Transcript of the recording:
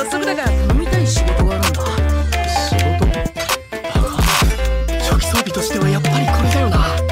早速だが飲みたい仕事があるんだ。仕事だが初期装備としてはやっぱりこれだよな。